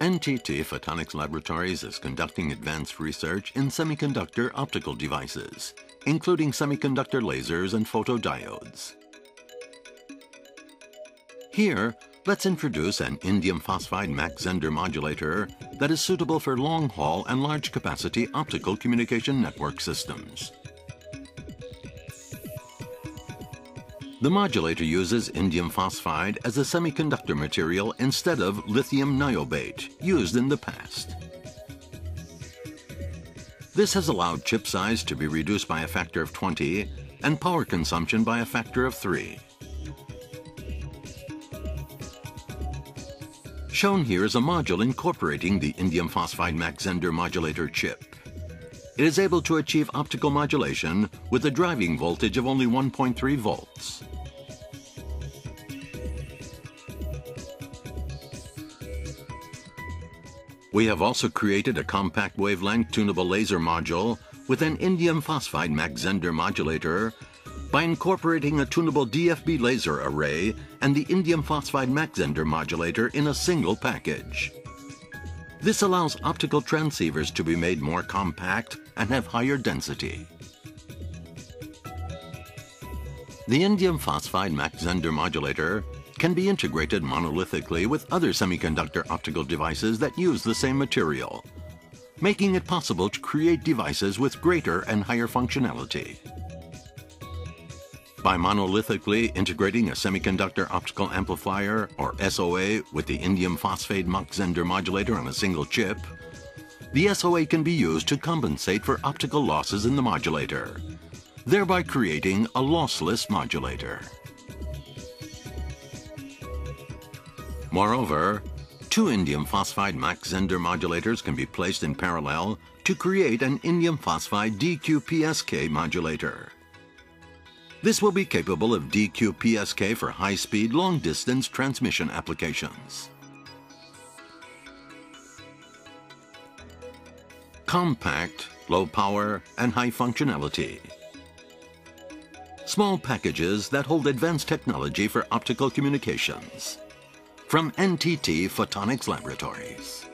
NTT Photonics Laboratories is conducting advanced research in semiconductor optical devices, including semiconductor lasers and photodiodes. Here, let's introduce an indium phosphide Mach-Zehnder modulator that is suitable for long-haul and large-capacity optical communication network systems. The modulator uses indium phosphide as a semiconductor material instead of lithium niobate used in the past. This has allowed chip size to be reduced by a factor of 20 and power consumption by a factor of 3. Shown here is a module incorporating the indium phosphide Mach-Zehnder modulator chip. It is able to achieve optical modulation with a driving voltage of only 1.3 volts. We have also created a compact wavelength tunable laser module with an indium phosphide Mach-Zehnder modulator by incorporating a tunable DFB laser array and the indium phosphide Mach-Zehnder modulator in a single package. This allows optical transceivers to be made more compact and have higher density. The indium phosphide Mach-Zehnder modulator can be integrated monolithically with other semiconductor optical devices that use the same material, making it possible to create devices with greater and higher functionality. By monolithically integrating a semiconductor optical amplifier, or SOA, with the indium phosphide Mach-Zehnder modulator on a single chip, the SOA can be used to compensate for optical losses in the modulator, thereby creating a lossless modulator. Moreover, two indium phosphide Mach-Zehnder modulators can be placed in parallel to create an indium phosphide DQ-PSK modulator. This will be capable of DQ-PSK for high-speed, long-distance transmission applications. Compact, low power, and high functionality. Small packages that hold advanced technology for optical communications from NTT Photonics Laboratories.